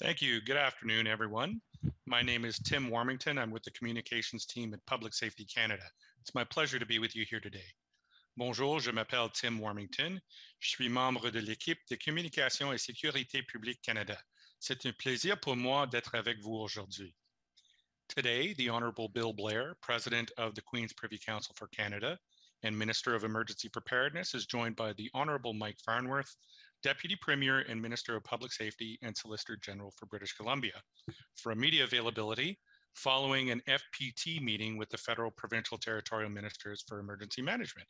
Thank you. Good afternoon, everyone. My name is Tim Warmington. I'm with the communications team at Public Safety Canada. It's my pleasure to be with you here today. Bonjour, je m'appelle Tim Warmington. Je suis membre de l'équipe de communication et sécurité publique Canada. C'est un plaisir pour moi d'être avec vous aujourd'hui. Today, the Honorable Bill Blair, President of the Queen's Privy Council for Canada and Minister of Emergency Preparedness, is joined by the Honorable Mike Farnworth, Deputy Premier and Minister of Public Safety and Solicitor General for British Columbia, for a media availability following an FPT meeting with the federal, provincial, territorial ministers for emergency management.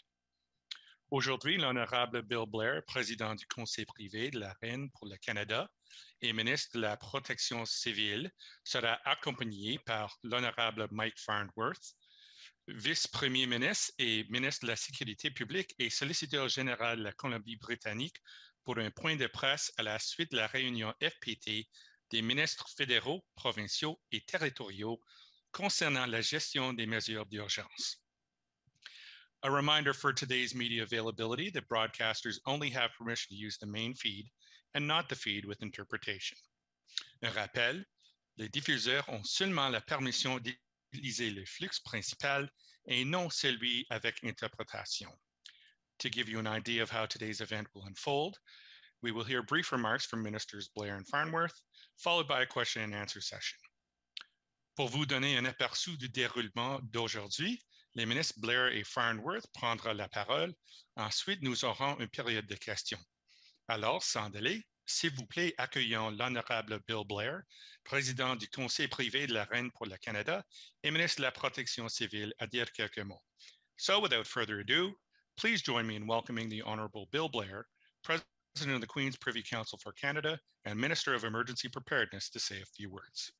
Aujourd'hui, l'honorable Bill Blair, président du Conseil privé de la Reine pour le Canada et ministre de la Protection civile, sera accompagné par l'honorable Mike Farnworth, vice-premier ministre et ministre de la Sécurité publique et solliciteur général de la Colombie-Britannique pour un point de presse à la suite de la réunion FPT des ministres fédéraux, provinciaux et territoriaux concernant la gestion des mesures d'urgence. A reminder for today's media availability that broadcasters only have permission to use the main feed and not the feed with interpretation. Un rappel, les diffuseurs ont seulement la permission d'utiliser le flux principal et non celui avec interprétation. To give you an idea of how today's event will unfold, we will hear brief remarks from Ministers Blair and Farnworth, followed by a question and answer session. Pour vous donner un aperçu du déroulement d'aujourd'hui, les ministres Blair et Farnworth prendront la parole. Ensuite, nous aurons une période de questions. Alors, sans délai, s'il vous plaît, accueillons l'honorable Bill Blair, président du Conseil privé de la Reine pour le Canada et ministre de la Protection civile, à dire quelques mots. So, without further ado, please join me in welcoming the Honorable Bill Blair, President of the Queen's Privy Council for Canada and Minister of Emergency Preparedness, to say a few words.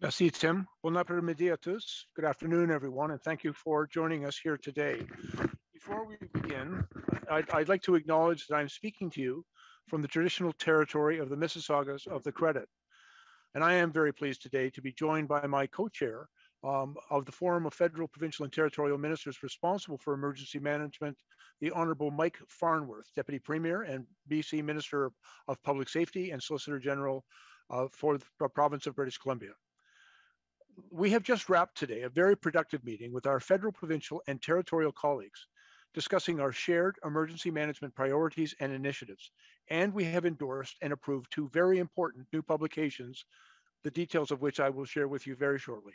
Merci, Tim. Bon après-midi à tous. Good afternoon, everyone, and thank you for joining us here today. Before we begin, I'd, I'd, like to acknowledge that I'm speaking to you from the traditional territory of the Mississaugas of the Credit. And I am very pleased today to be joined by my co-chair um, of the Forum of Federal, Provincial, and Territorial Ministers responsible for emergency management, the Honorable Mike Farnworth, Deputy Premier and BC Minister of Public Safety and Solicitor General uh, for the province of British Columbia we have just wrapped today a very productive meeting with our federal, provincial, and territorial colleagues discussing our shared emergency management priorities and initiatives. And we have endorsed and approved two very important new publications, the details of which I will share with you very shortly.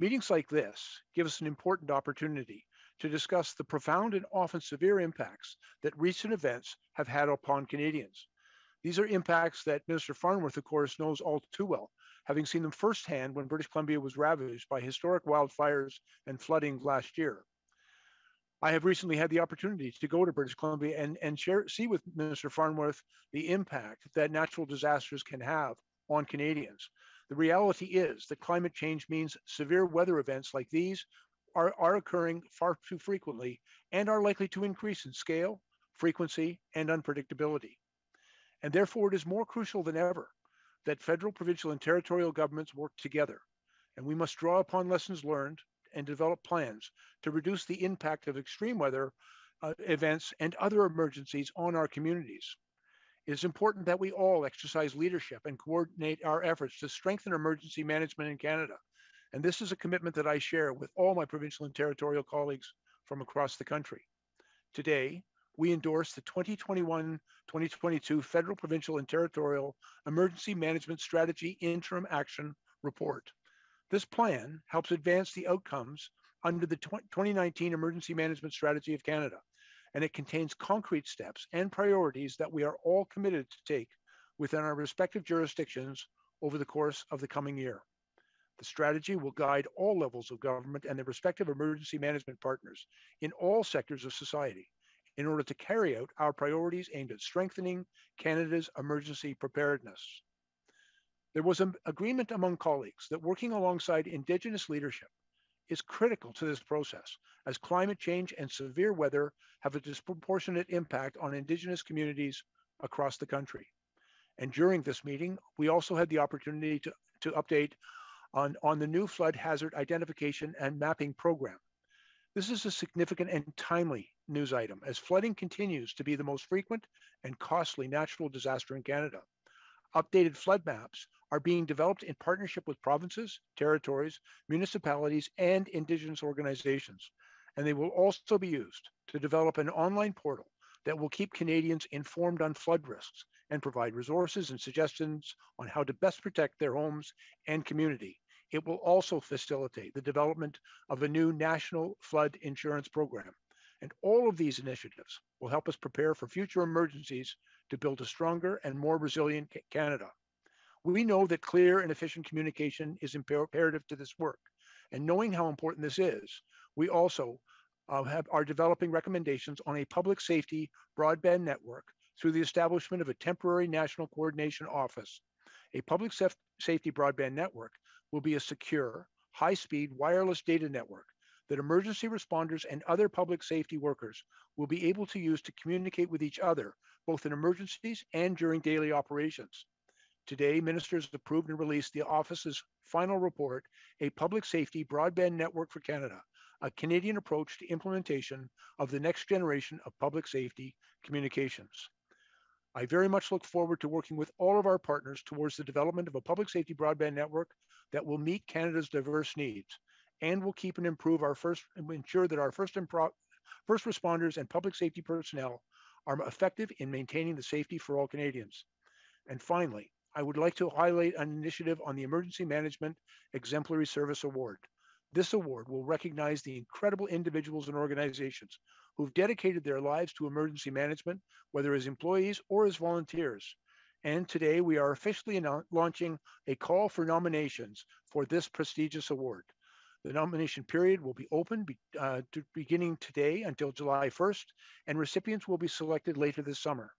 Meetings like this give us an important opportunity to discuss the profound and often severe impacts that recent events have had upon Canadians. These are impacts that Minister Farnworth, of course, knows all too well having seen them firsthand when British Columbia was ravaged by historic wildfires and flooding last year. I have recently had the opportunity to go to British Columbia and, and share, see with Minister Farnworth the impact that natural disasters can have on Canadians. The reality is that climate change means severe weather events like these are, are occurring far too frequently and are likely to increase in scale, frequency, and unpredictability. And therefore, it is more crucial than ever that federal, provincial, and territorial governments work together. And we must draw upon lessons learned and develop plans to reduce the impact of extreme weather uh, events and other emergencies on our communities. It is important that we all exercise leadership and coordinate our efforts to strengthen emergency management in Canada. And this is a commitment that I share with all my provincial and territorial colleagues from across the country. Today, we endorse the 2021-2022 federal, provincial, and territorial emergency management strategy interim action report. This plan helps advance the outcomes under the 2019 Emergency Management Strategy of Canada, and it contains concrete steps and priorities that we are all committed to take within our respective jurisdictions over the course of the coming year. The strategy will guide all levels of government and their respective emergency management partners in all sectors of society in order to carry out our priorities aimed at strengthening Canada's emergency preparedness. There was an agreement among colleagues that working alongside Indigenous leadership is critical to this process, as climate change and severe weather have a disproportionate impact on Indigenous communities across the country. And during this meeting, we also had the opportunity to, to update on, on the new flood hazard identification and mapping program. This is a significant and timely news item as flooding continues to be the most frequent and costly natural disaster in Canada. Updated flood maps are being developed in partnership with provinces, territories, municipalities, and Indigenous organizations. And they will also be used to develop an online portal that will keep Canadians informed on flood risks and provide resources and suggestions on how to best protect their homes and community. It will also facilitate the development of a new national flood insurance program. And all of these initiatives will help us prepare for future emergencies to build a stronger and more resilient Canada. We know that clear and efficient communication is imperative to this work. And knowing how important this is, we also uh, have, are developing recommendations on a public safety broadband network through the establishment of a temporary national coordination office. A public safety broadband network will be a secure, high-speed wireless data network that emergency responders and other public safety workers will be able to use to communicate with each other, both in emergencies and during daily operations. Today, ministers approved and released the office's final report, A Public Safety Broadband Network for Canada, a Canadian approach to implementation of the next generation of public safety communications. I very much look forward to working with all of our partners towards the development of a public safety broadband network that will meet Canada's diverse needs and will keep and improve our first ensure that our first impro- first responders and public safety personnel are effective in maintaining the safety for all Canadians. And finally, I would like to highlight an initiative on the Emergency Management Exemplary Service Award. This award will recognize the incredible individuals and organizations who've dedicated their lives to emergency management, whether as employees or as volunteers. And today we are officially launching a call for nominations for this prestigious award. The nomination period will be open be, uh, to beginning today until July 1st, and recipients will be selected later this summer.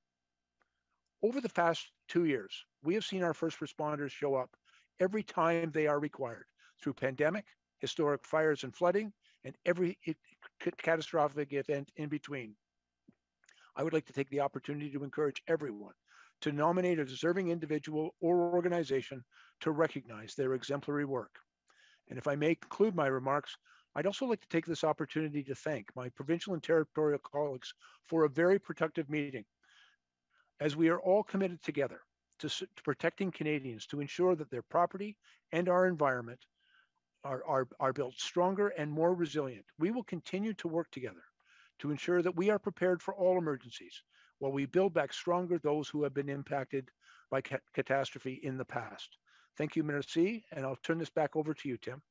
Over the past two years, we have seen our first responders show up every time they are required through pandemic, historic fires and flooding, and every catastrophic event in between. I would like to take the opportunity to encourage everyone to nominate a deserving individual or organization to recognize their exemplary work. And if I may conclude my remarks, I'd also like to take this opportunity to thank my provincial and territorial colleagues for a very productive meeting. As we are all committed together to, to protecting Canadians to ensure that their property and our environment are, are, are built stronger and more resilient. We will continue to work together to ensure that we are prepared for all emergencies while we build back stronger those who have been impacted by ca catastrophe in the past. Thank you, Merci, and I'll turn this back over to you, Tim.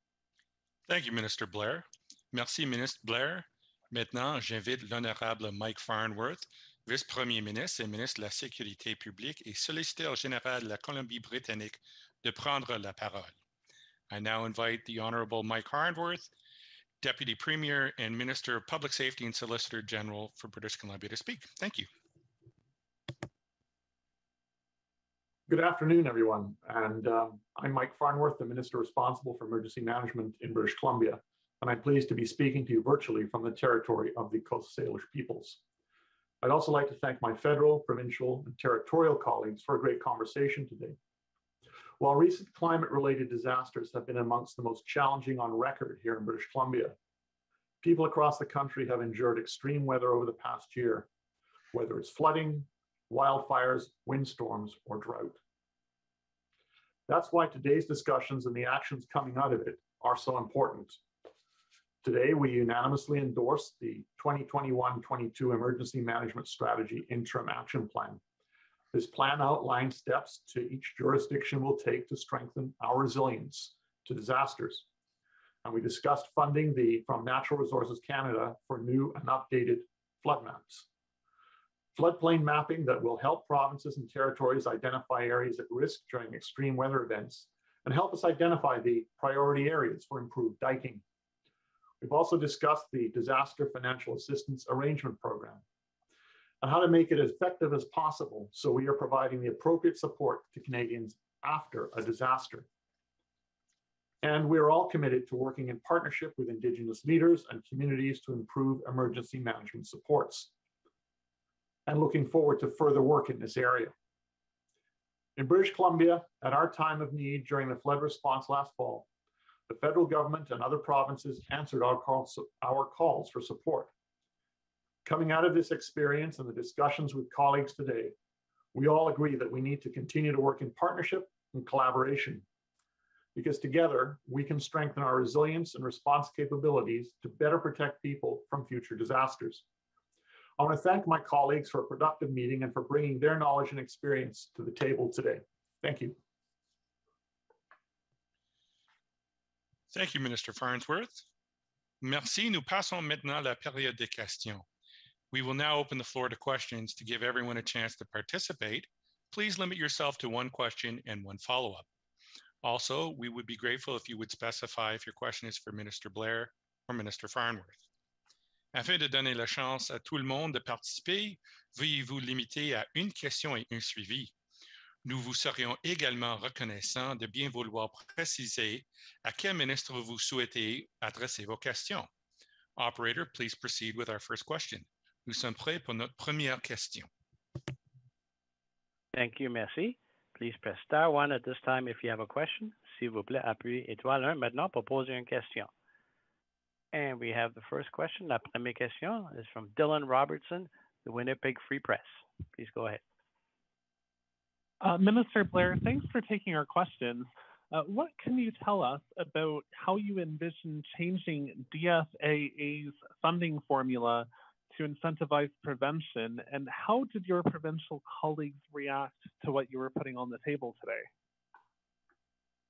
Thank you, Minister Blair. Merci, Ministre Blair. Maintenant, j'invite l'honorable Mike Farnworth, vice-premier ministre et ministre de la Sécurité publique et solliciteur général de la Colombie-Britannique, de prendre la parole. I now invite the Honorable Mike Farnworth, Deputy Premier and Minister of Public Safety and Solicitor General for British Columbia to speak. Thank you. Good afternoon, everyone. And um, I'm Mike Farnworth, the Minister responsible for emergency management in British Columbia. And I'm pleased to be speaking to you virtually from the territory of the Coast Salish peoples. I'd also like to thank my federal, provincial, and territorial colleagues for a great conversation today. While recent climate related disasters have been amongst the most challenging on record here in British Columbia, people across the country have endured extreme weather over the past year, whether it's flooding, wildfires, windstorms, or drought. That's why today's discussions and the actions coming out of it are so important. Today, we unanimously endorse the 2021-22 Emergency Management Strategy Interim Action Plan this plan outlines steps to each jurisdiction will take to strengthen our resilience to disasters. And we discussed funding the from Natural Resources Canada for new and updated flood maps. Floodplain mapping that will help provinces and territories identify areas at risk during extreme weather events and help us identify the priority areas for improved diking. We've also discussed the Disaster Financial Assistance Arrangement Program, and how to make it as effective as possible so we are providing the appropriate support to Canadians after a disaster. And we're all committed to working in partnership with Indigenous leaders and communities to improve emergency management supports. And looking forward to further work in this area. In British Columbia, at our time of need during the flood response last fall, the federal government and other provinces answered our calls, our calls for support. Coming out of this experience and the discussions with colleagues today, We all agree that we need to continue to work in partnership and collaboration because together we can strengthen our resilience and response capabilities to better protect people from future disasters. I want to thank my colleagues for a productive meeting and for bringing their knowledge and experience to the table today. Thank you. Thank you, Minister Farnsworth. Merci. Nous passons maintenant la période des questions. We will now open the floor to questions to give everyone a chance to participate. Please limit yourself to one question and one follow-up. Also, we would be grateful if you would specify if your question is for Minister Blair or Minister Farnworth. Afin de donner la chance à tout le monde de participer, veuillez vous limiter à une question et un suivi. Nous vous serions également reconnaissants de bien vouloir préciser à quel ministre vous souhaitez adresser vos questions. Operator, please proceed with our first question. Nous sommes prêts pour notre première question. Thank you, merci. Please press star one at this time if you have a question. S'il vous plaît, appuyez étoile 1 maintenant pour poser une question. And we have the first question. La première question is from Dylan Robertson, the Winnipeg Free Press. Please go ahead. Uh, Minister Blair, thanks for taking our questions. Uh, what can you tell us about how you envision changing DFAA's funding formula to incentivize prevention, and how did your provincial colleagues react to what you were putting on the table today?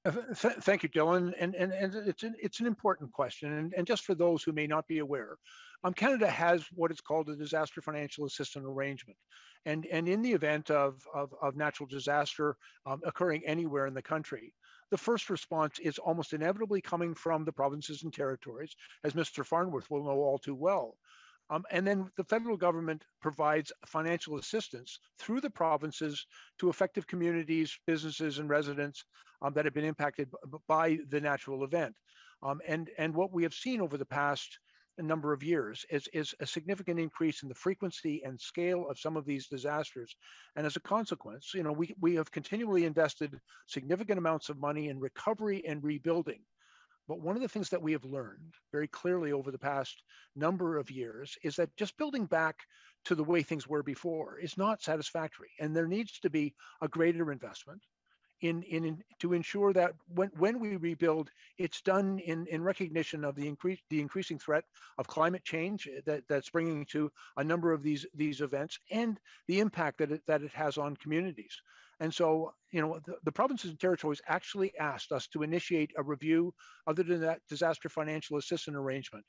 Uh, th- thank you, Dylan. And, and, and it's, an, it's an important question. And, and just for those who may not be aware, um, Canada has what is called a disaster financial assistance arrangement. And, and in the event of, of, of natural disaster um, occurring anywhere in the country, the first response is almost inevitably coming from the provinces and territories, as Mr. Farnworth will know all too well. Um, and then the federal government provides financial assistance through the provinces to affected communities, businesses, and residents um, that have been impacted by the natural event. Um, and, and what we have seen over the past number of years is, is a significant increase in the frequency and scale of some of these disasters. And as a consequence, you know, we, we have continually invested significant amounts of money in recovery and rebuilding. But one of the things that we have learned very clearly over the past number of years is that just building back to the way things were before is not satisfactory. And there needs to be a greater investment in, in, to ensure that when, when we rebuild, it's done in, in recognition of the increase the increasing threat of climate change eh, that, that's bringing to a number of these these events and the impact that it, that it has on communities. And so, you know, the, the, provinces and territories actually asked us to initiate a review other than that disaster financial assistance arrangement.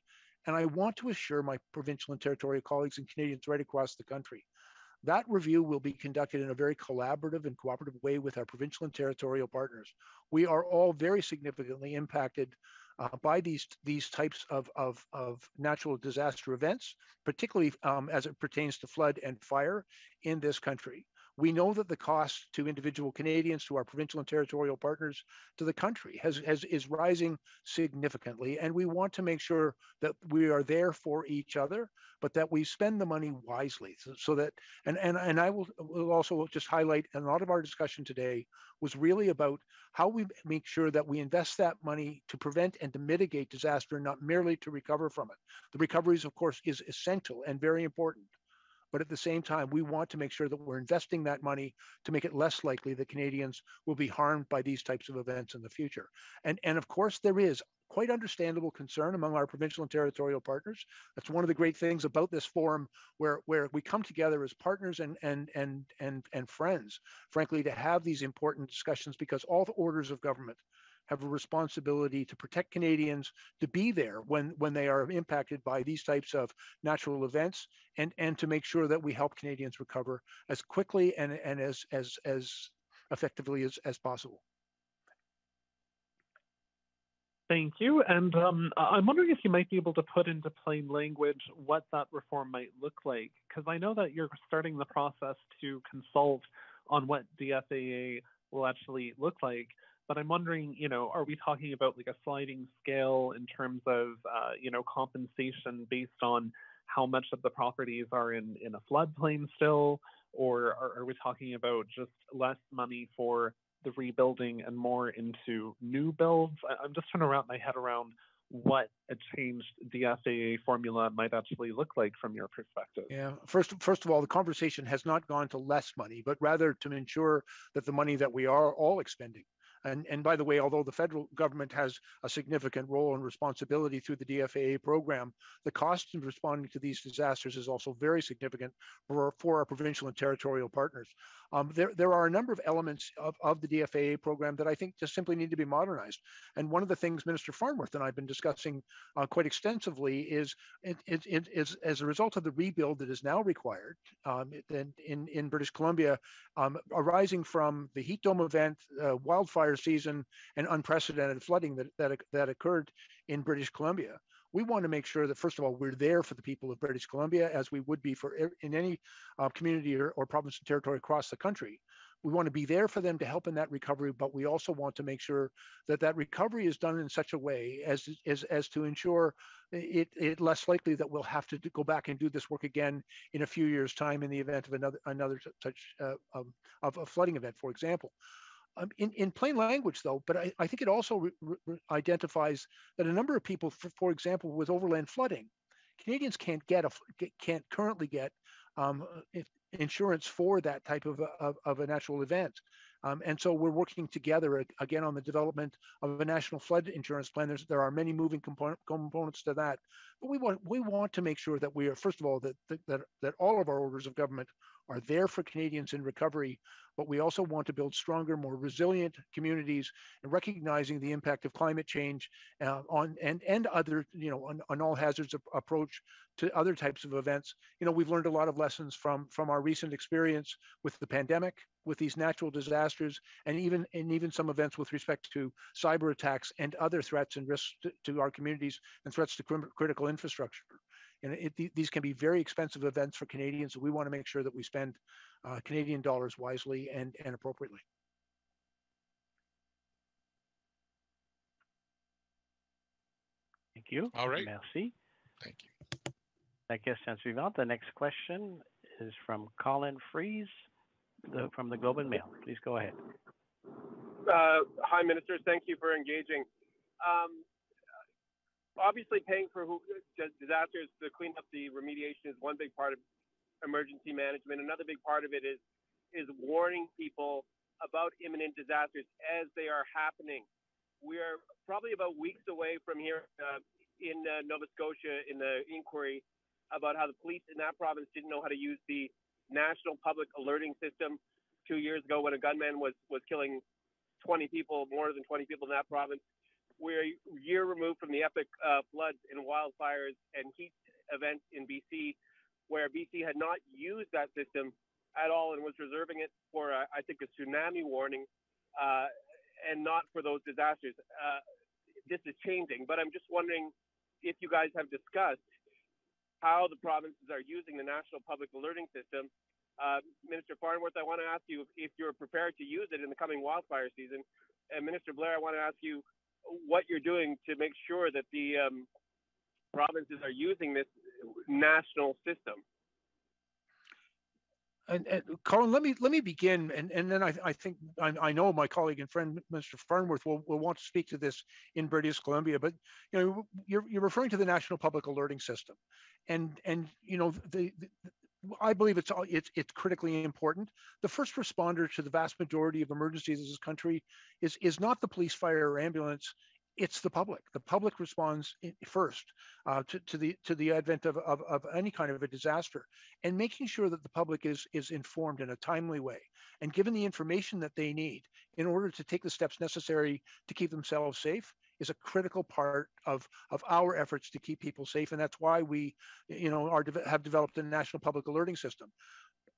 And I want to assure my provincial and territorial colleagues and Canadians right across the country that review will be conducted in a very collaborative and cooperative way with our provincial and territorial partners. We are all very significantly impacted uh, by these these types of, of, of natural disaster events, particularly um, as it pertains to flood and fire in this country. We know that the cost to individual Canadians, to our provincial and territorial partners, to the country has, has is rising significantly, and we want to make sure that we are there for each other, but that we spend the money wisely, so, so that and and and I will, will also just highlight. A lot of our discussion today was really about how we make sure that we invest that money to prevent and to mitigate disaster, not merely to recover from it. The recoveries, of course, is essential and very important. But at the same time, we want to make sure that we're investing that money to make it less likely that Canadians will be harmed by these types of events in the future. And, and of course, there is quite understandable concern among our provincial and territorial partners. That's one of the great things about this forum where, where we come together as partners and, and, and, and, and friends, frankly, to have these important discussions because all the orders of government have a responsibility to protect Canadians, to be there when, when they are impacted by these types of natural events, and, and to make sure that we help Canadians recover as quickly and, and as, as, as effectively as, as possible. Thank you. And um, I'm wondering if you might be able to put into plain language what that reform might look like, because I know that you're starting the process to consult on what DFAA will actually look like but I'm wondering, you know, are we talking about like a sliding scale in terms of, uh, you know, compensation based on how much of the properties are in, in a floodplain still? Or are, are we talking about just less money for the rebuilding and more into new builds? I, I'm just trying to wrap my head around what a changed DFAA formula might actually look like from your perspective. Yeah, first, first of all, the conversation has not gone to less money, but rather to ensure that the money that we are all expending. And, and by the way, although the federal government has a significant role and responsibility through the DFAA program, the cost in responding to these disasters is also very significant for, for our provincial and territorial partners. Um, there, there are a number of elements of, of the DFAA program that I think just simply need to be modernized. And one of the things Minister Farnworth and I have been discussing uh, quite extensively is it, it, it is as a result of the rebuild that is now required um, in, in, in British Columbia, um, arising from the heat dome event, uh, wildfire season, and unprecedented flooding that, that, that occurred in British Columbia. We want to make sure that, first of all, we're there for the people of British Columbia, as we would be for in any uh, community or, or province and territory across the country. We want to be there for them to help in that recovery, but we also want to make sure that that recovery is done in such a way as as, as to ensure it, it less likely that we'll have to go back and do this work again in a few years' time in the event of another another such uh, of, of a flooding event, for example. In, in plain language, though, but I, I think it also re, re identifies that a number of people, for, for example, with overland flooding, Canadians can't get a can't currently get um, insurance for that type of, of, of a natural event. Um, and so we're working together again on the development of a national flood insurance plan. There's, there are many moving component, components to that, but we want we want to make sure that we are first of all that that that all of our orders of government are there for Canadians in recovery, but we also want to build stronger, more resilient communities and recognizing the impact of climate change uh, on and and other you know on, on all hazards approach to other types of events. You know we've learned a lot of lessons from from our recent experience with the pandemic, with these natural disasters, and even and even some events with respect to cyber attacks and other threats and risks to, to our communities and threats to critical infrastructure. And it, these can be very expensive events for Canadians. So we want to make sure that we spend uh, Canadian dollars wisely and, and appropriately. Thank you. All right. Merci. Thank you. La question suivante. The next question is from Colin Freeze the, from the Globe and Mail. Please go ahead. Uh, hi, ministers. Thank you for engaging. Um, obviously, paying for who, disasters to clean up the remediation is one big part of emergency management. Another big part of it is is warning people about imminent disasters as they are happening. We are probably about weeks away from here uh, in uh, Nova Scotia in the inquiry about how the police in that province didn't know how to use the national public alerting system two years ago when a gunman was was killing 20 people, more than 20 people in that province. We're a year removed from the epic uh, floods and wildfires and heat events in BC, where BC had not used that system at all and was reserving it for, I think, a tsunami warning uh, and not for those disasters. Uh, this is changing, but I'm just wondering if you guys have discussed how the provinces are using the National Public Alerting System. Uh, Minister Farnworth, I want to ask you if, if, you're prepared to use it in the coming wildfire season. And Minister Blair, I want to ask you what you're doing to make sure that the um, provinces are using this national system. And, and, Colin, let me let me begin, and, and then I, I think I, I, know my colleague and friend Mr. Farnworth will, will want to speak to this in British Columbia. But you know, you're you're referring to the National Public Alerting System, and and you know the, the I believe it's it's it's critically important. The first responder to the vast majority of emergencies in this country is is not the police, fire, or ambulance it's the public. The public responds first uh, to, to, the to the advent of, of, of, any kind of a disaster, and making sure that the public is is informed in a timely way and given the information that they need in order to take the steps necessary to keep themselves safe is a critical part of of our efforts to keep people safe, and that's why we, you know, are have developed a national public alerting system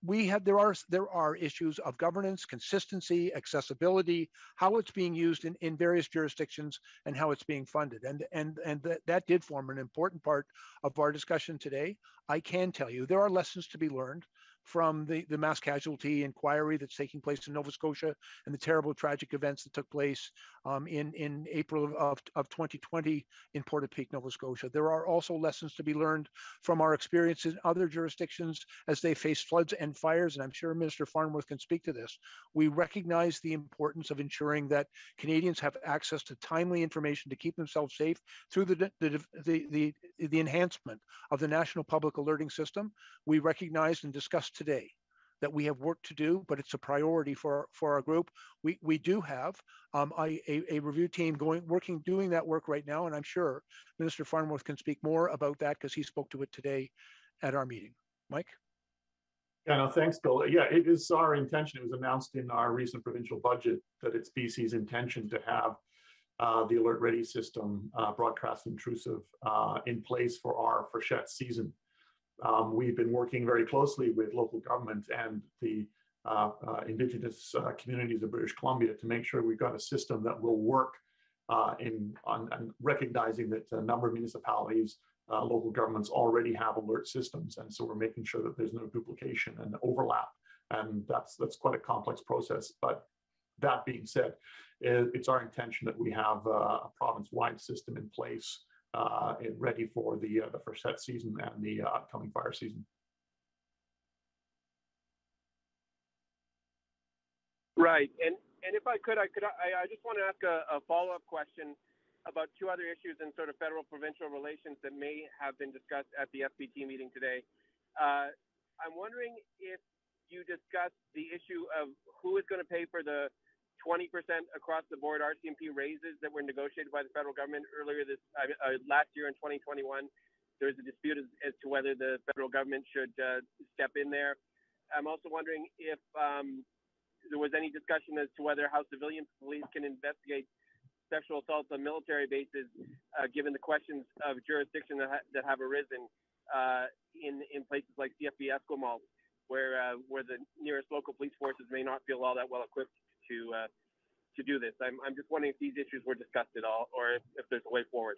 we have there are there are issues of governance, consistency, accessibility, how it's being used in, in various jurisdictions, and how it's being funded. And and and that, that did form an important part of our discussion today. I can tell you there are lessons to be learned. from the, the mass casualty inquiry that's taking place in Nova Scotia and the terrible tragic events that took place um, in, in April of, of, of 2020 in Portapique, Nova Scotia. There are also lessons to be learned from our experience in other jurisdictions as they face floods and fires, and I'm sure Minister Farnworth can speak to this. We recognize the importance of ensuring that Canadians have access to timely information to keep themselves safe through the, the, the, the, the enhancement of the National Public Alerting System. We recognize and discuss today that we have work to do, but it's a priority for for our group. We we do have um, a, a, a review team going working doing that work right now, and I'm sure Minister Farnworth can speak more about that because he spoke to it today at our meeting. Mike. Yeah, no, thanks, Bill. Yeah, it is our intention. It was announced in our recent provincial budget that it's BC's intention to have uh, the alert ready system, uh, broadcast intrusive, uh, in place for our freshet season. Um, we've been working very closely with local government and the uh, uh, Indigenous uh, communities of British Columbia to make sure we've got a system that will work uh, in on, on recognizing that a number of municipalities, uh, local governments already have alert systems, and so we're making sure that there's no duplication and overlap, and that's that's quite a complex process. But that being said, it, it's our intention that we have uh, a province-wide system in place and ready for the uh, the set season and the uh, upcoming fire season. Right, and and if I could, I could, I, I just want to ask a, a follow up question about two other issues in sort of federal provincial relations that may have been discussed at the FPT meeting today. Uh, I'm wondering if you discussed the issue of who is going to pay for the 20% across the board RCMP raises that were negotiated by the federal government earlier this uh, last year in 2021. There's a dispute as, as to whether the federal government should uh, step in there. I'm also wondering if um, there was any discussion as to whether how civilian police can investigate sexual assaults on military bases, uh, given the questions of jurisdiction that, ha- that have arisen uh, in in places like CFB Esquimalt, where uh, where the nearest local police forces may not feel all that well equipped to uh, to do this. I'm I'm just wondering if these issues were discussed at all, or if, if there's a way forward.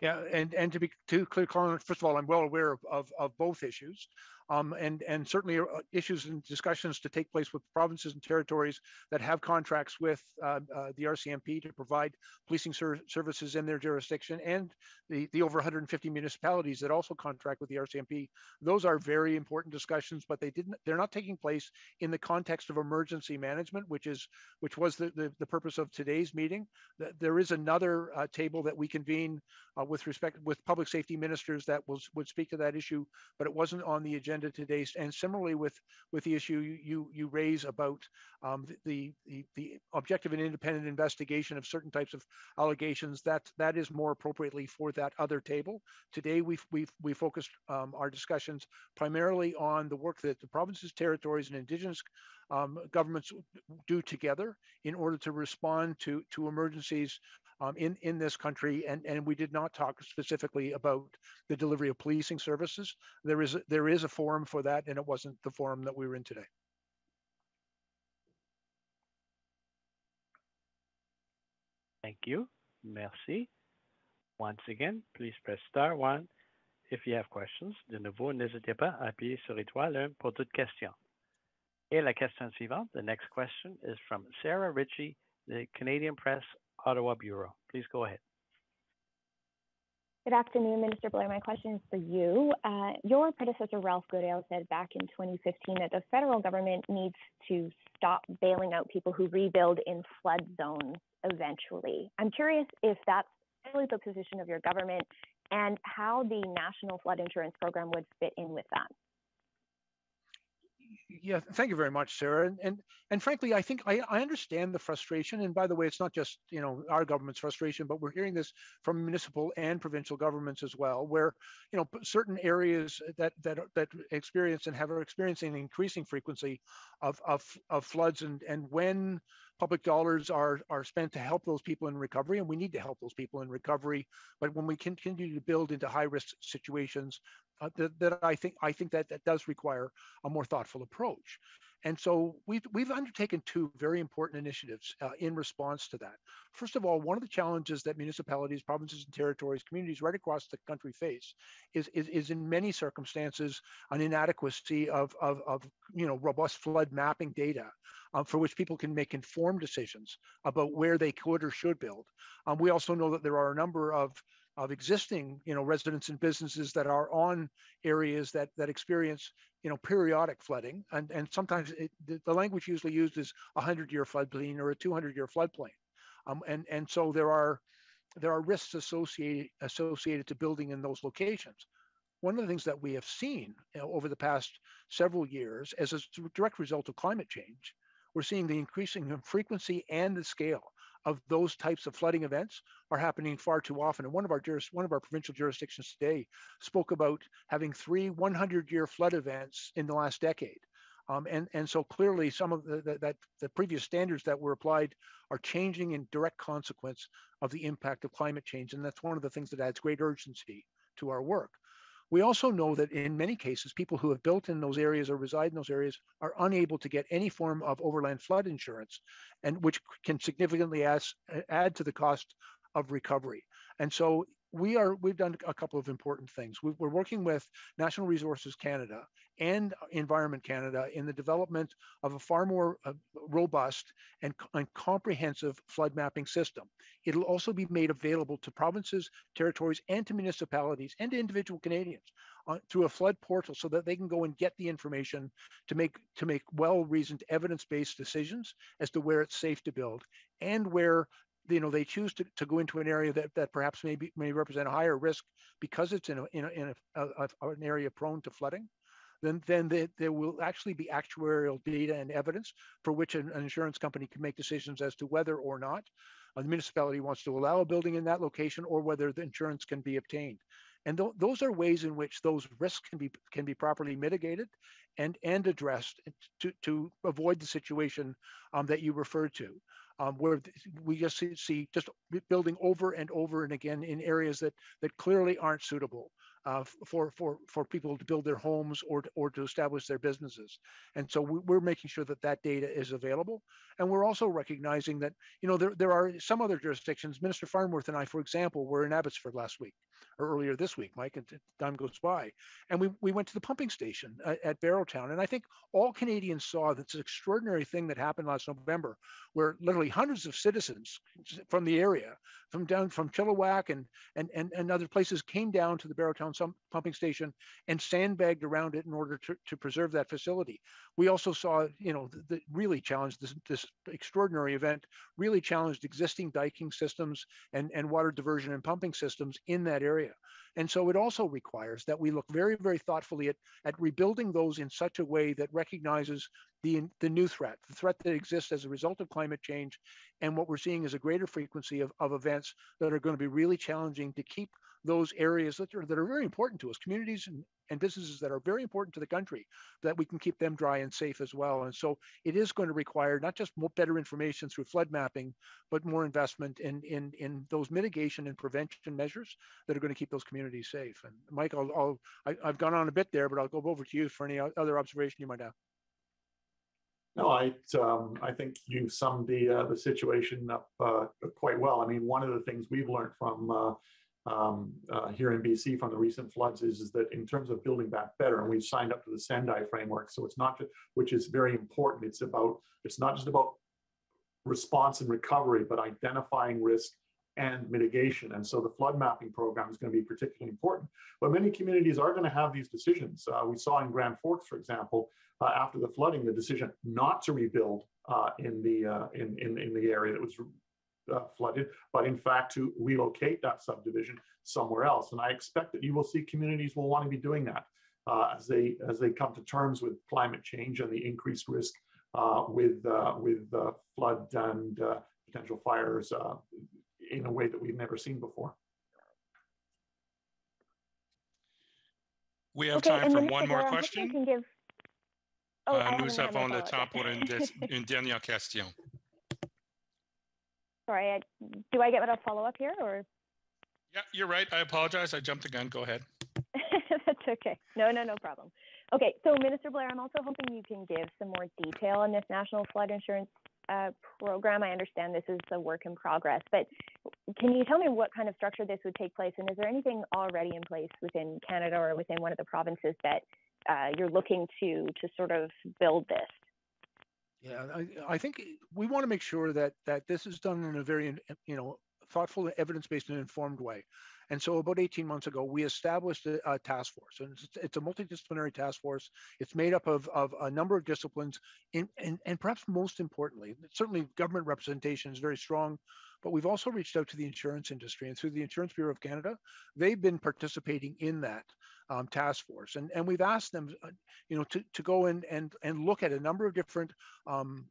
Yeah, and and to be too clear, Colin, first of all, I'm well aware of of, of both issues, um, and and certainly uh, issues and discussions to take place with provinces and territories that have contracts with uh, uh, the RCMP to provide policing ser- services in their jurisdiction, and the the over 150 municipalities that also contract with the RCMP. Those are very important discussions, but they didn't. They're not taking place in the context of emergency management, which is which was the the, the purpose of today's meeting. There is another uh, table that we convene uh, with respect with public safety ministers that will would speak to that issue, but it wasn't on the agenda today. And similarly with with the issue you you raise about um, the, the the objective and independent investigation of certain types of allegations, that that is more appropriately for that other table. Today we've we've we focused um, our discussions primarily on the work that the provinces, territories, and indigenous um, governments do together in order to respond to to emergencies um, in in this country, and and we did not talk specifically about the delivery of policing services. There is there is a forum for that, and it wasn't the forum that we were in today. Thank you. Merci. Once again, please press star one if you have questions. De nouveau, n'hésitez pas à appuyer sur étoile 1 pour toute question. Et la question suivante, the next question is from Sarah Ritchie, the Canadian Press Ottawa Bureau. Please go ahead. Good afternoon, Minister Blair. My question is for you. Uh, your predecessor, Ralph Goodale, said back in 2015 that the federal government needs to stop bailing out people who rebuild in flood zones eventually. I'm curious if that's really the position of your government and how the National Flood Insurance Program would fit in with that yeah, thank you very much, Sarah. And and, and frankly, I think I, I understand the frustration. And by the way, it's not just you know our government's frustration, but we're hearing this from municipal and provincial governments as well, where you know certain areas that that that experience and have are experiencing an increasing frequency of of, of floods and and when public dollars are are spent to help those people in recovery and we need to help those people in recovery but when we continue to build into high risk situations uh, that, that I think I think that that does require a more thoughtful approach. And so we've, we've undertaken two very important initiatives uh, in response to that. First of all, one of the challenges that municipalities, provinces and territories, communities right across the country face is, is, is in many circumstances an inadequacy of, of, of you know, robust flood mapping data uh, for which people can make informed decisions about where they could or should build. Um, we also know that there are a number of of existing you know residents and businesses that are on areas that that experience you know periodic flooding. And and sometimes it, the, the language usually used is a 100 year floodplain or a 200 year floodplain. Um, and and so there are there are risks associated associated to building in those locations. One of the things that we have seen you know, over the past several years as a direct result of climate change we're seeing the increasing frequency and the scale of those types of flooding events are happening far too often. And one of our juris, one of our provincial jurisdictions today spoke about having three 100-year flood events in the last decade. Um, and, and so clearly some of the, the, that the previous standards that were applied are changing in direct consequence of the impact of climate change. And that's one of the things that adds great urgency to our work. We also know that in many cases, people who have built in those areas or reside in those areas are unable to get any form of overland flood insurance, and which can significantly add to the cost of recovery. And so we are we've done a couple of important things. we are working with National Resources Canada and Environment Canada in the development of a far more uh, robust and, and, comprehensive flood mapping system. It'll also be made available to provinces, territories, and to municipalities and to individual Canadians uh, through a flood portal so that they can go and get the information to make to make well-reasoned evidence-based decisions as to where it's safe to build and where you know they choose to, to go into an area that, that perhaps may be, may represent a higher risk because it's in a, in, a, in a, a, an area prone to flooding then then they, there will actually be actuarial data and evidence for which an, an insurance company can make decisions as to whether or not the municipality wants to allow a building in that location or whether the insurance can be obtained. And th those are ways in which those risks can be can be properly mitigated and and addressed to to avoid the situation um, that you referred to um, where we just see, see, just building over and over and again in areas that that clearly aren't suitable uh, for for for people to build their homes or to, or to establish their businesses. And so we, are making sure that that data is available. And we're also recognizing that you know there there are some other jurisdictions. Minister Farnworth and I, for example, were in Abbotsford last week or earlier this week, Mike, and time goes by. And we, we went to the pumping station uh, at, at Barrowtown. And I think all Canadians saw this extraordinary thing that happened last November, where literally hundreds of citizens from the area, from down from Chilliwack and, and, and, and other places came down to the Barrowtown pumping station and sandbagged around it in order to, to preserve that facility. We also saw, you know, the really challenged this, this extraordinary event really challenged existing diking systems and, and water diversion and pumping systems in that area. And so it also requires that we look very, very thoughtfully at, at rebuilding those in such a way that recognizes the, the new threat, the threat that exists as a result of climate change. And what we're seeing is a greater frequency of, of events that are going to be really challenging to keep those areas that are, that are very important to us, communities and, and businesses that are very important to the country, that we can keep them dry and safe as well. And so it is going to require not just more better information through flood mapping, but more investment in, in, in those mitigation and prevention measures that are going to keep those communities safe. And Mike, I'll, I'll I, have gone on a bit there, but I'll go over to you for any other observation you might have. No, I um, I think you summed the uh, the situation up uh, quite well. I mean, one of the things we've learned from uh, um, uh, here in BC from the recent floods is, is that in terms of building back better, and we've signed up to the Sendai framework, so it's not just, which is very important. It's about it's not just about response and recovery, but identifying risk and mitigation. And so the flood mapping program is going to be particularly important. But many communities are going to have these decisions. Uh, we saw in Grand Forks, for example, uh, after the flooding, the decision not to rebuild uh, in the uh, in, in in the area that was uh, flooded, but in fact to relocate that subdivision somewhere else. And I expect that you will see communities will want to be doing that uh, as they as they come to terms with climate change and the increased risk with with flood and potential fires in a way that we've never seen before. We have okay, time for one more question. Give... Oh, uh, nous avons le temps pour une, une dernière question. Sorry, I, do I get a follow up here or? Yeah, you're right. I apologize. I jumped the gun. Go ahead. That's okay. No, no, no problem. Okay, so Minister Blair, I'm also hoping you can give some more detail on this national flood insurance program. I understand this is a work in progress, but can you tell me what kind of structure this would take place? And is there anything already in place within Canada or within one of the provinces that uh, you're looking to to sort of build this? Yeah, I, I think we want to make sure that that this is done in a very, you know, thoughtful, evidence-based, and informed way. And so about 18 months ago, we established a, a task force, and it's, it's, a multidisciplinary task force. It's made up of, of a number of disciplines, in, and, and perhaps most importantly, certainly government representation is very strong, but we've also reached out to the insurance industry, and through the Insurance Bureau of Canada, they've been participating in that um, task force, and and we've asked them, uh, you know, to to go in and and look at a number of different um,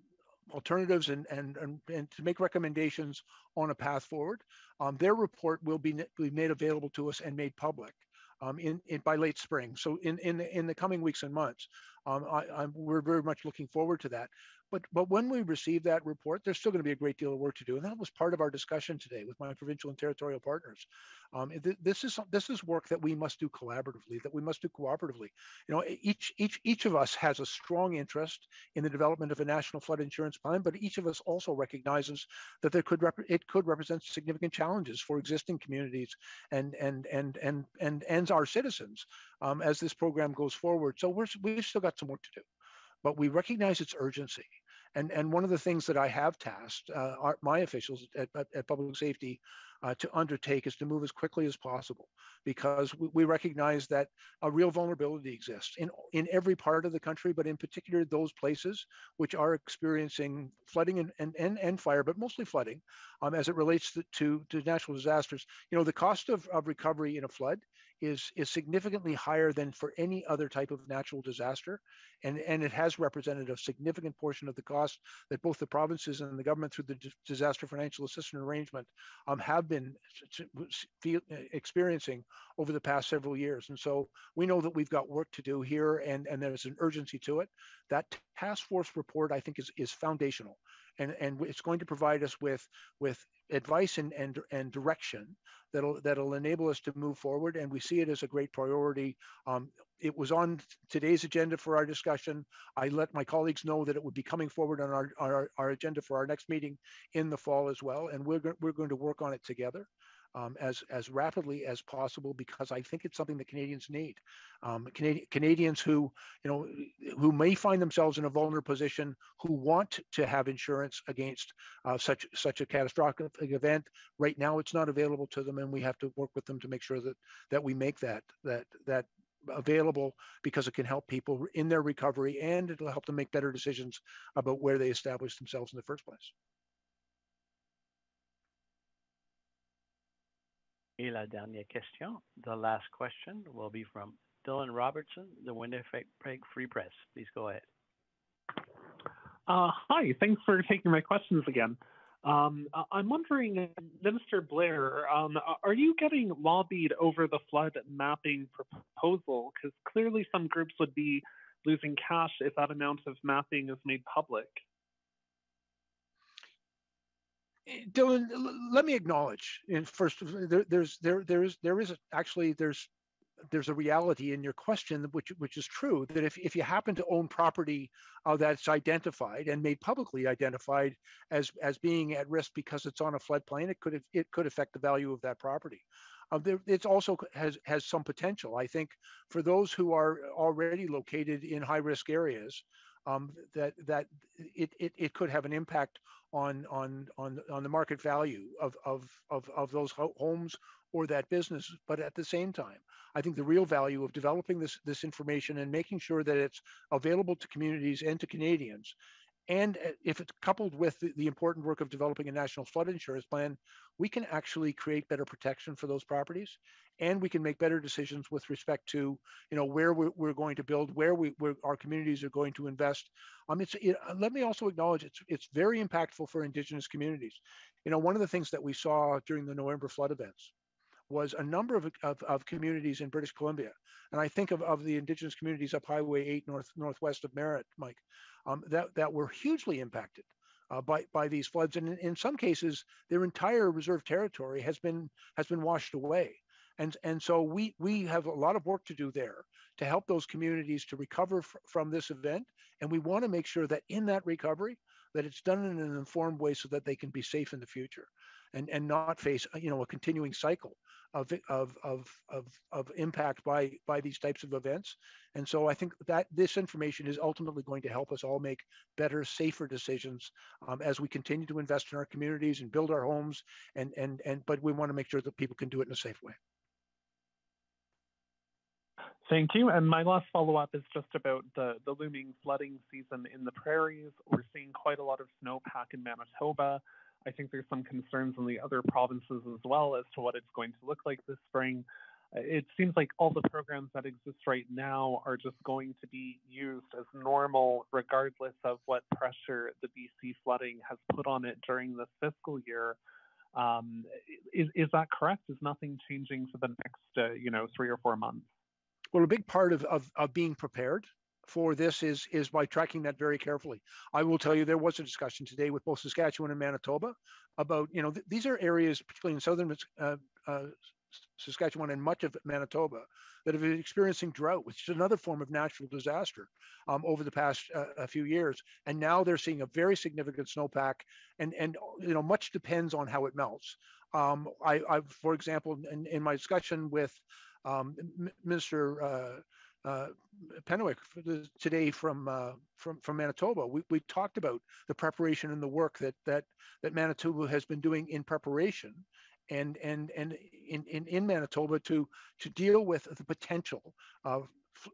alternatives and, and, and, and, to make recommendations on a path forward. Um, their report will be, be made available to us and made public um, in, in, by late spring. So in, in, the, in the coming weeks and months, um, I, we're very much looking forward to that. But but when we receive that report, there's still going to be a great deal of work to do, and that was part of our discussion today with my provincial and territorial partners. Um, th- this is this is work that we must do collaboratively, that we must do cooperatively. You know, each each each of us has a strong interest in the development of a national flood insurance plan, but each of us also recognizes that there could rep- it could represent significant challenges for existing communities and and and and and and our citizens um, as this program goes forward. So we're we've still got some work to do but we recognize its urgency. And, and one of the things that I have tasked uh, our, my officials at, at, at public safety uh, to undertake is to move as quickly as possible because we, we, recognize that a real vulnerability exists in, in every part of the country, but in particular those places which are experiencing flooding and, and, and, and fire, but mostly flooding um, as it relates to, to, to, natural disasters. You know, the cost of, of recovery in a flood is is significantly higher than for any other type of natural disaster and and it has represented a significant portion of the cost that both the provinces and the government through the disaster financial assistance arrangement um, have been feel, experiencing over the past several years. And so we know that we've got work to do here and and there's an urgency to it. That task force report i think is is foundational and and it's going to provide us with with advice and and, and direction that'll that'll enable us to move forward and we see it as a great priority. Um, it was on today's agenda for our discussion. I let my colleagues know that it would be coming forward on our our, our agenda for our next meeting in the fall as well and we're, we're going to work on it together um, as as rapidly as possible because I think it's something that Canadians need. Um, Canadi- Canadians who you know who may find themselves in a vulnerable position who want to have insurance against uh, such such a catastrophic event. Right now, it's not available to them, and we have to work with them to make sure that that we make that that that available because it can help people in their recovery and it'll help them make better decisions about where they establish themselves in the first place. Et la dernière question, the last question will be from Dylan Robertson, the Winnipeg Free Press. Please go ahead. Uh, hi, thanks for taking my questions again. Um, I'm wondering, Minister Blair, um, are you getting lobbied over the flood mapping proposal? Because clearly some groups would be losing cash if that amount of mapping is made public. Dylan, let me acknowledge. First, there, there's there there is there is actually there's there's a reality in your question which which is true that if, if you happen to own property uh, that's identified and made publicly identified as as being at risk because it's on a floodplain, it could it could affect the value of that property. Uh, there, it also has has some potential. I think for those who are already located in high risk areas, um, that that it, it it could have an impact on on on on the market value of of of, of those homes or that business. But at the same time i think the real value of developing this this information and making sure that it's available to communities and to canadians and uh, if it's coupled with the, the, important work of developing a national flood insurance plan, we can actually create better protection for those properties, and we can make better decisions with respect to, you know, where we're, we're going to build, where we, where our communities are going to invest. Um, it's, it, let me also acknowledge it's it's very impactful for Indigenous communities. You know, one of the things that we saw during the November flood events was a number of, of, of, communities in British Columbia. And I think of, of the indigenous communities up Highway 8 north northwest of Merritt, Mike, um, that, that were hugely impacted uh, by, by these floods. And in, in, some cases, their entire reserve territory has been has been washed away. And, and so we, we have a lot of work to do there to help those communities to recover fr- from this event. And we want to make sure that in that recovery, that it's done in an informed way so that they can be safe in the future and, and not face, uh, you know, a continuing cycle of, of, of, of, of impact by, by these types of events. And so I think that this information is ultimately going to help us all make better, safer decisions um, as we continue to invest in our communities and build our homes. And, and, and, but we want to make sure that people can do it in a safe way. Thank you. And my last follow up is just about the, the looming flooding season in the prairies. We're seeing quite a lot of snowpack in Manitoba. I think there's some concerns in the other provinces as well as to what it's going to look like this spring. Uh, It seems like all the programs that exist right now are just going to be used as normal, regardless of what pressure the BC flooding has put on it during this fiscal year. Um, is, is that correct? Is nothing changing for the next, uh, you know, three or four months? Well, a big part of, of, of being prepared for this is is by tracking that very carefully. I will tell you there was a discussion today with both Saskatchewan and Manitoba about you know th- these are areas particularly in southern uh, uh, Saskatchewan and much of Manitoba that have been experiencing drought, which is another form of natural disaster um, over the past uh, a few years. And now they're seeing a very significant snowpack, and and you know much depends on how it melts. Um, I, I, for example, in, in my discussion with um, Minister uh, uh, Piwniuk today from uh, from from Manitoba. We we talked about the preparation and the work that that that Manitoba has been doing in preparation, and and and in in, in Manitoba to to deal with the potential of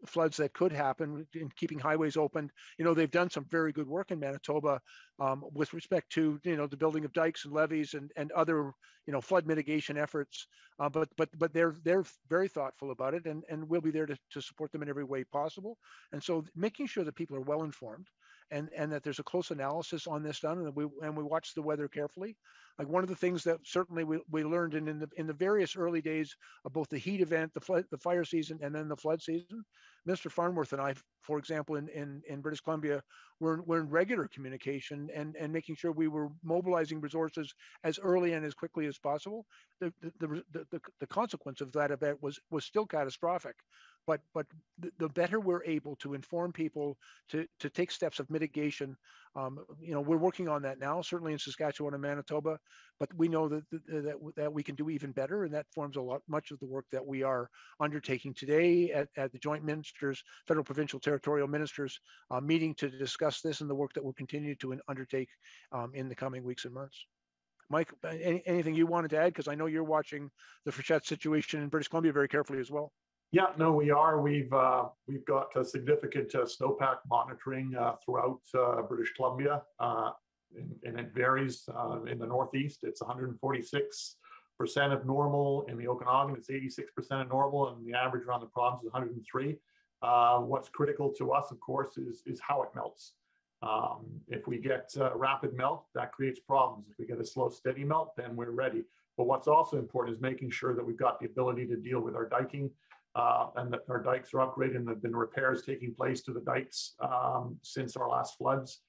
floods that could happen in keeping highways open. You know, they've done some very good work in Manitoba um, with respect to you know the building of dikes and levees and and other you know flood mitigation efforts. Uh, but but but they're they're very thoughtful about it, and and we'll be there to, to support them in every way possible. And so making sure that people are well informed, and and that there's a close analysis on this done, and we and we watch the weather carefully. Like one of the things that certainly we, we learned in, in the in the various early days of both the heat event, the flood, the fire season, and then the flood season, Mr. Farnworth and I, for example, in in, in British Columbia, we're, we're in regular communication and and making sure we were mobilizing resources as early and as quickly as possible. The the the, the, the, the consequence of that event was was still catastrophic, but but the, better we're able to inform people to to take steps of mitigation. Um, you know, we're working on that now, certainly in Saskatchewan and Manitoba, but we know that that that, that we can do even better, and that forms a lot much of the work that we are undertaking today at, at the joint ministers, federal, provincial, territorial ministers uh, meeting to discuss this and the work that we'll continue to undertake um, in the coming weeks and months. Mike, any, anything you wanted to add? Because I know you're watching the freshet situation in British Columbia very carefully as well. Yeah, no, we are. We've uh, we've got a significant uh, snowpack monitoring uh, throughout uh, British Columbia, uh, and, and it varies. In the Northeast, it's 146 percent of normal. In the Okanagan, it's 86 percent of normal, and the average around the province is 103. Uh, what's critical to us, of course, is is how it melts. Um, if we get uh, rapid melt, that creates problems. If we get a slow, steady melt, then we're ready. But what's also important is making sure that we've got the ability to deal with our diking uh, and that our dikes are upgraded and there have been repairs taking place to the dikes um, since our last floods.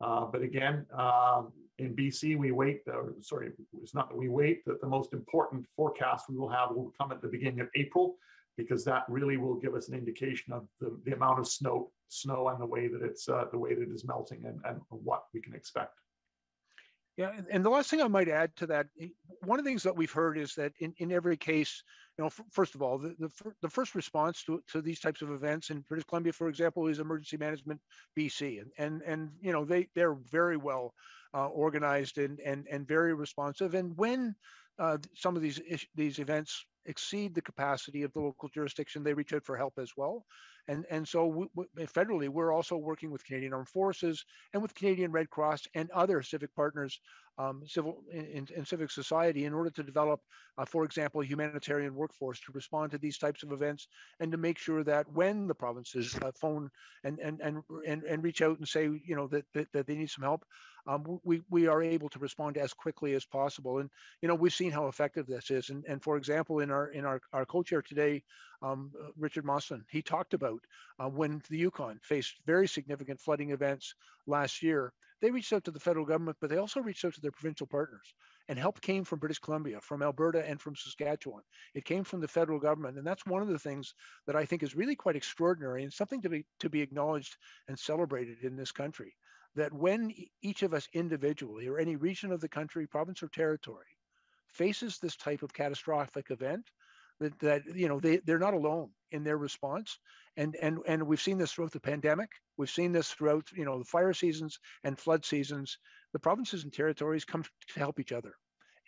Uh, but again, um, in BC, we wait, uh, sorry, it's not that we wait, that the most important forecast we will have will come at the beginning of April, because that really will give us an indication of the, the amount of snow, snow and the way that it's, uh, the way that it is melting and, and what we can expect. Yeah, and, the last thing I might add to that, eh, one of the things that we've heard is that in, in every case, you know, f- first of all, the, the, the first response to, to these types of events in British Columbia, for example, is Emergency Management BC, and and and you know they they're very well uh, organized and and and very responsive. And when uh, some of these these events exceed the capacity of the local jurisdiction, they reach out for help as well. And and so we, we, federally, we're also working with Canadian Armed Forces and with Canadian Red Cross and other civic partners, um, civil in, in civic society, in order to develop, uh, for example, a humanitarian workforce to respond to these types of events and to make sure that when the provinces uh, phone and, and and and and reach out and say, you know, that that, that they need some help, um, we we are able to respond as quickly as possible. And you know, we've seen how effective this is. And and for example, in our in our our co-chair today, um, uh, Richard Mostyn, he talked about uh, when the Yukon faced very significant flooding events last year. They reached out to the federal government, but they also reached out to their provincial partners. And help came from British Columbia, from Alberta, and from Saskatchewan. It came from the federal government, and that's one of the things that I think is really quite extraordinary and something to be to be acknowledged and celebrated in this country. That when each of us individually, or any region of the country, province, or territory, faces this type of catastrophic event, that, that you know they, they're not alone in their response. And and and we've seen this throughout the pandemic. We've seen this throughout you know the fire seasons and flood seasons. The provinces and territories come to help each other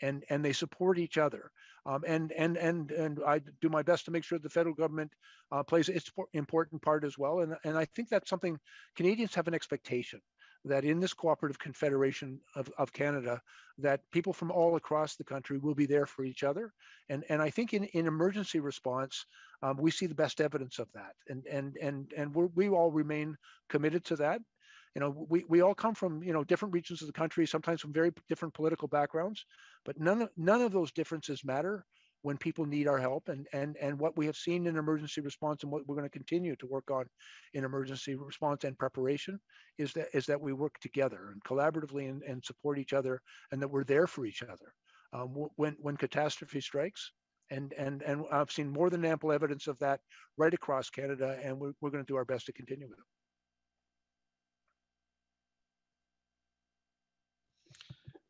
and and they support each other. Um, and and and and i do my best to make sure the federal government uh, plays its important part as well. And and i think that's something canadians have an expectation that in this cooperative confederation of, of canada that people from all across the country will be there for each other. And and i think in in emergency response um, we see the best evidence of that. And and and and we all remain committed to that. You know we, we all come from you know different regions of the country sometimes from very different political backgrounds but none of none of those differences matter when people need our help and and and what we have seen in emergency response and what we're going to continue to work on in emergency response and preparation is that is that we work together and collaboratively and, and support each other and that we're there for each other um, when when catastrophe strikes and and and I've seen more than ample evidence of that right across Canada, and we're, we're going to do our best to continue with it.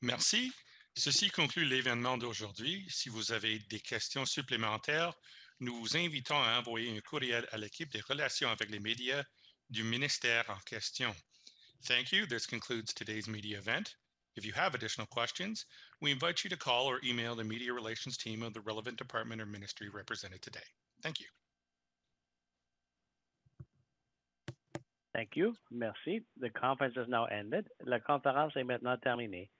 Merci. Ceci conclut l'événement d'aujourd'hui. Si vous avez des questions supplémentaires, nous vous invitons à envoyer un courriel à l'équipe des relations avec les médias du ministère en question. Thank you. This concludes today's media event. If you have additional questions, we invite you to call or email the media relations team of the relevant department or ministry represented today. Thank you. Thank you. Merci. The conference now ended. La conférence est maintenant terminée.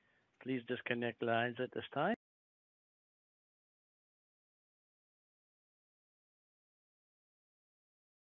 Please disconnect lines at this time.